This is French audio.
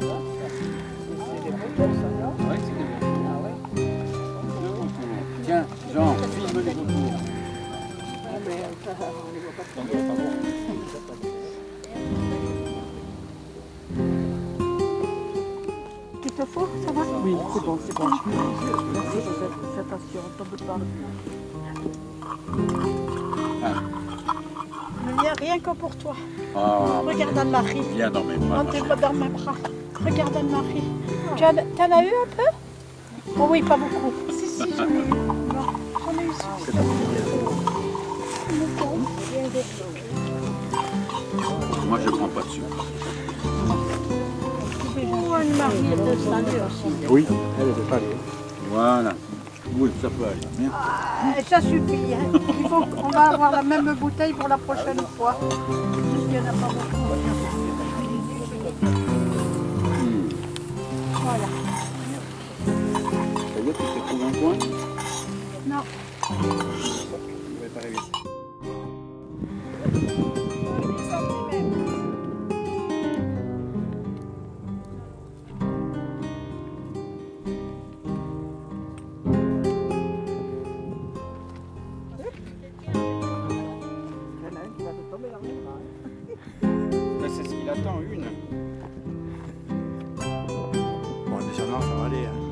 C'est des. Ah Tiens, Jean, filme les vautours. Ah les voit pas. Tu te fous, ça va Oui, c'est bon, c'est bon. Ah. Fais attention, on tombe pas. Ah. Je viens rien que pour toi. Ah, Regarde Anne-Marie. Viens dans mes bras. Dans mes bras. Regarde Anne-Marie. Tu en, t'en as eu un peu? Oh oui, pas beaucoup. Si, si, j'en ai eu. J'en ai eu. Moi, je prends pas de sucre. Oh, Anne-Marie est installée aussi. Oui, elle était pas allée. Voilà. Oui, ça peut aller. Bien. Ah, ça suffit. Hein. Il faut qu'on va avoir la même bouteille pour la prochaine fois. Puisqu'il n'y en a pas beaucoup. Voilà. Ça Non. Il va pas arriver. Là, c'est ce qu'il attend, une. 好，阿弟。